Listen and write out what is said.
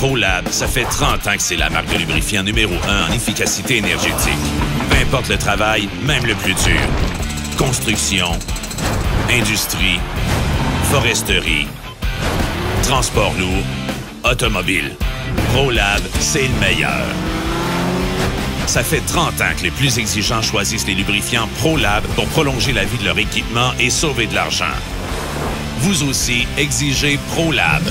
ProLab, ça fait 30 ans que c'est la marque de lubrifiant numéro 1 en efficacité énergétique. Peu importe le travail, même le plus dur. Construction, industrie, foresterie, transport lourd, automobile. ProLab, c'est le meilleur. Ça fait 30 ans que les plus exigeants choisissent les lubrifiants ProLab pour prolonger la vie de leur équipement et sauver de l'argent. Vous aussi, exigez ProLab.